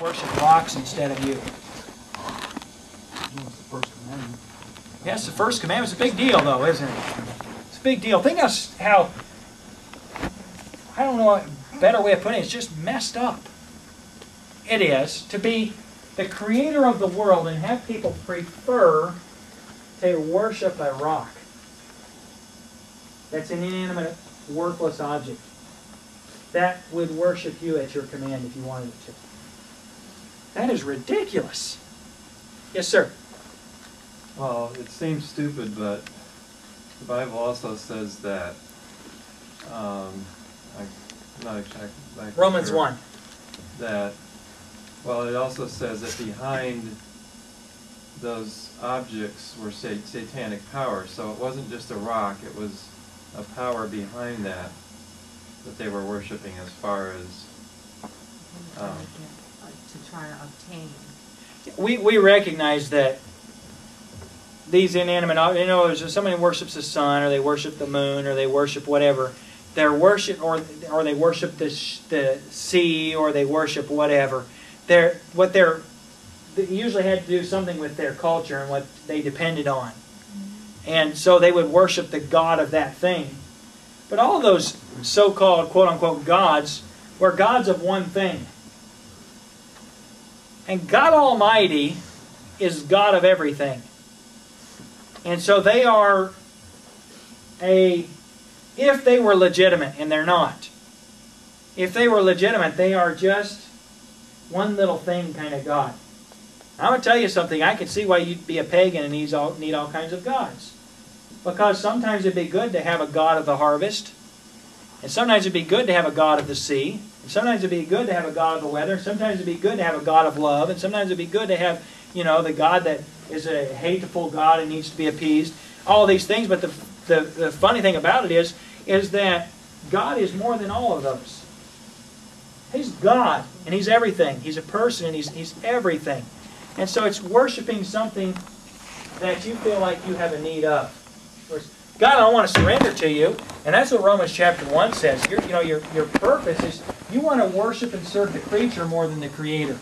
worship rocks instead of you. Yes, the first commandment. It's a big deal, though, isn't it? It's a big deal. Think of how, I don't know a better way of putting it, it's just messed up. It is to be the creator of the world and have people prefer to worship a rock. That's an inanimate, worthless object. That would worship you at your command if you wanted it to. That is ridiculous. Yes, sir. Well, it seems stupid, but the Bible also says that, um, I'm not exactly. Romans sure, 1. That, well, it also says that behind those objects were sa- satanic power. So it wasn't just a rock, it was a power behind that that they were worshiping as far as, um, To try to obtain. we, we recognize that these inanimate you know if somebody worships the sun or they worship the moon or they worship whatever their worship or or they worship the the sea or they worship whatever they're what they're they usually had to do something with their culture and what they depended on. Mm-hmm. And so they would worship the god of that thing. But all those so-called quote unquote gods were gods of one thing and God Almighty is God of everything. And so they are a, if they were legitimate, and they're not, if they were legitimate, they are just one little thing kind of God. I'm going to tell you something. I can see why you'd be a pagan and need all, need all kinds of gods. Because sometimes it'd be good to have a God of the harvest. And sometimes it'd be good to have a God of the sea. And sometimes it'd be good to have a God of the weather. Sometimes it'd be good to have a God of love. And sometimes it'd be good to have, you know, the God that is a hateful God and needs to be appeased. All these things. But the, the, the funny thing about it is, is that God is more than all of those. He's God, and He's everything. He's a person, and He's, he's everything. And so it's worshiping something that you feel like you have a need of. God, I want to surrender to you. And that's what Romans chapter 1 says. Your, you know, your, your purpose is you want to worship and serve the creature more than the Creator.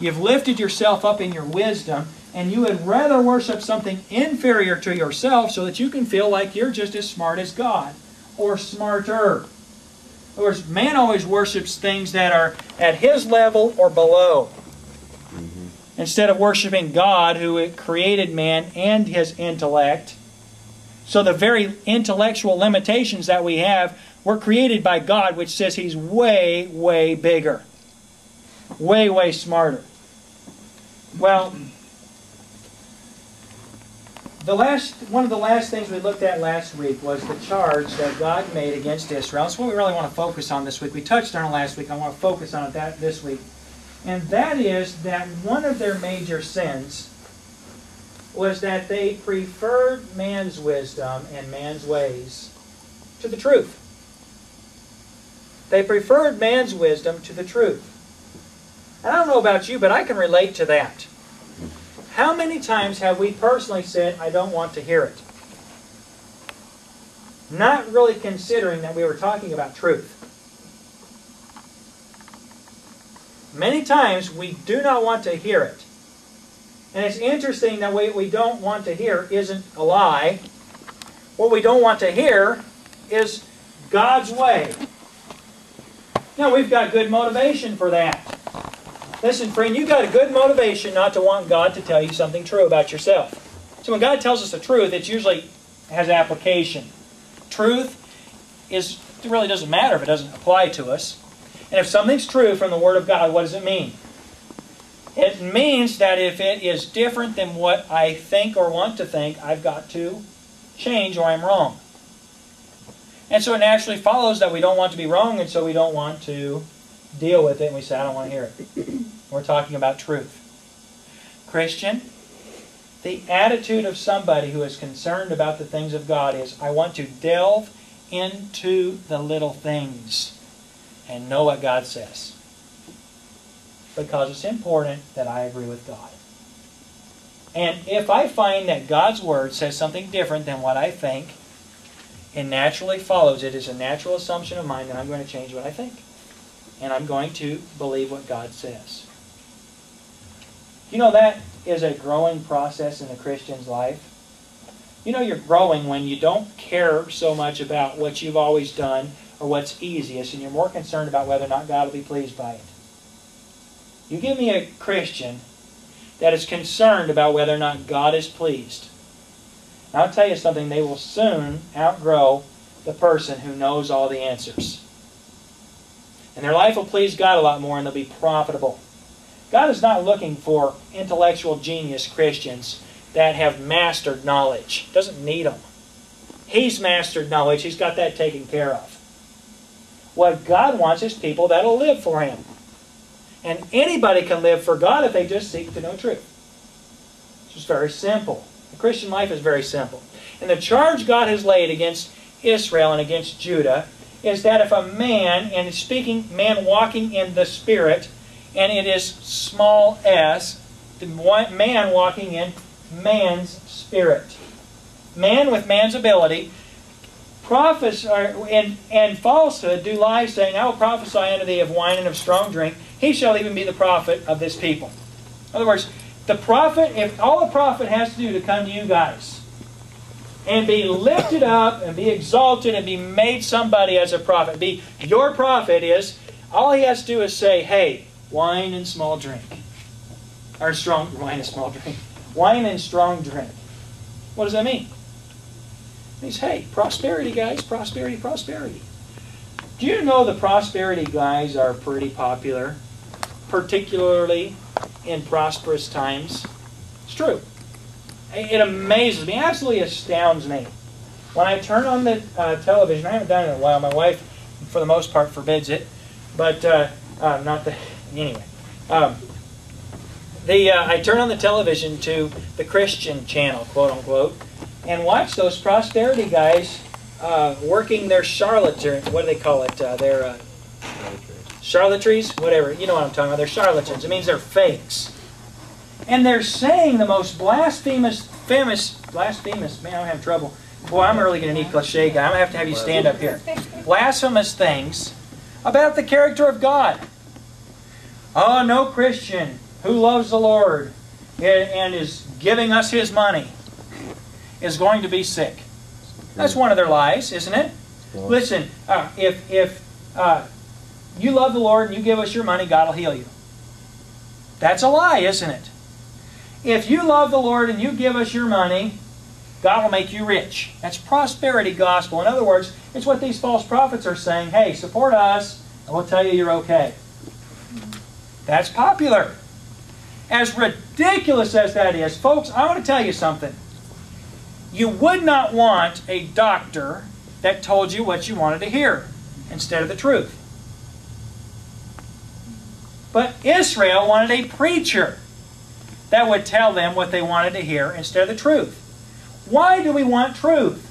You've lifted yourself up in your wisdom, and you would rather worship something inferior to yourself so that you can feel like you're just as smart as God or smarter. In other words, man always worships things that are at his level or below. Mm-hmm. Instead of worshiping God who created man and his intellect. So the very intellectual limitations that we have were created by God, which says He's way, way bigger. Way, way smarter. Well, the last one of the last things we looked at last week was the charge that God made against Israel. That's what we really want to focus on this week. We touched on it last week. I want to focus on it that this week. And that is that one of their major sins was that they preferred man's wisdom and man's ways to the truth. They preferred man's wisdom to the truth. And I don't know about you, but I can relate to that. How many times have we personally said, I don't want to hear it? Not really considering that we were talking about truth. Many times we do not want to hear it. And it's interesting that what we don't want to hear isn't a lie. What we don't want to hear is God's way. Now, we've got good motivation for that. Listen, friend, you've got a good motivation not to want God to tell you something true about yourself. So when God tells us the truth, it usually has application. Truth is it really doesn't matter if it doesn't apply to us. And if something's true from the Word of God, what does it mean? It means that if it is different than what I think or want to think, I've got to change or I'm wrong. And so it naturally follows that we don't want to be wrong, and so we don't want to deal with it, and we say, I don't want to hear it. We're talking about truth. Christian, the attitude of somebody who is concerned about the things of God is, I want to delve into the little things and know what God says. Because it's important that I agree with God. And if I find that God's Word says something different than what I think, it naturally follows, it is a natural assumption of mine that I'm going to change what I think. And I'm going to believe what God says. You know, that is a growing process in the Christian's life. You know, you're growing when you don't care so much about what you've always done or what's easiest, and you're more concerned about whether or not God will be pleased by it. You give me a Christian that is concerned about whether or not God is pleased. I'll tell you something, they will soon outgrow the person who knows all the answers. And their life will please God a lot more and they'll be profitable. God is not looking for intellectual genius Christians that have mastered knowledge. Doesn't need them. He's mastered knowledge. He's got that taken care of. What God wants is people that'll live for Him. And anybody can live for God if they just seek to know truth. It's just very simple. The Christian life is very simple. And the charge God has laid against Israel and against Judah is that if a man, and speaking, man walking in the Spirit, and it is small s, the man walking in man's spirit. Man with man's ability, prophets are, and, and falsehood do lie, saying, I will prophesy unto thee of wine and of strong drink. He shall even be the prophet of this people. In other words, the prophet, if all the prophet has to do to come to you guys and be lifted up and be exalted and be made somebody as a prophet, be your prophet is, all he has to do is say, hey, wine and small drink. Or strong, wine and small drink. Wine and strong drink. What does that mean? Means, hey, prosperity, guys, prosperity, prosperity. Do you know the prosperity guys are pretty popular, particularly in prosperous times? It's true. It amazes me, absolutely astounds me. When I turn on the uh, television, I haven't done it in a while. My wife, for the most part, forbids it, but uh, uh, not the anyway. Um, the uh, I turn on the television to the Christian channel, quote unquote, and watch those prosperity guys uh, working their charlatan. What do they call it? Uh, their charlatries, whatever. You know what I'm talking about. They're charlatans. It means they're fakes. And they're saying the most blasphemous, famous, blasphemous, man, I'm having trouble. Boy, I'm really going to need cliche guy. I'm going to have to have you stand up here. Blasphemous things about the character of God. Oh, no Christian who loves the Lord and is giving us his money is going to be sick. That's one of their lies, isn't it? Listen, uh, if, if uh, you love the Lord and you give us your money, God will heal you. That's a lie, isn't it? If you love the Lord and you give us your money, God will make you rich. That's prosperity gospel. In other words, it's what these false prophets are saying. Hey, support us, and we'll tell you you're okay. That's popular. As ridiculous as that is, folks, I want to tell you something. You would not want a doctor that told you what you wanted to hear instead of the truth. But Israel wanted a preacher that would tell them what they wanted to hear instead of the truth. Why do we want truth?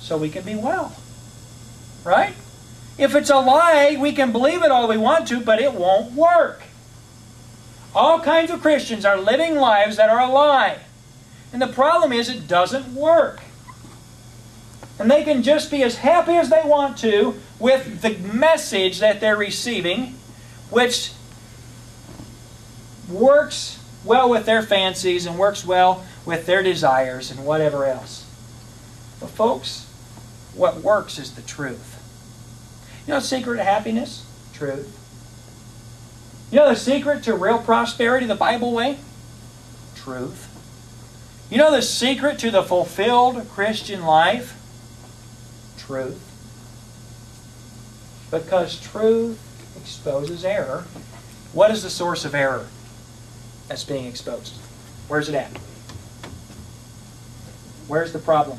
So we can be well. Right? If it's a lie, we can believe it all we want to, but it won't work. All kinds of Christians are living lives that are a lie. And the problem is it doesn't work. And they can just be as happy as they want to with the message that they're receiving, which works well with their fancies and works well with their desires and whatever else. But folks, what works is the truth. You know the secret to happiness? Truth. You know the secret to real prosperity the Bible way? Truth. You know the secret to the fulfilled Christian life? Truth. Because truth exposes error. What is the source of error that's being exposed? Where's it at? Where's the problem?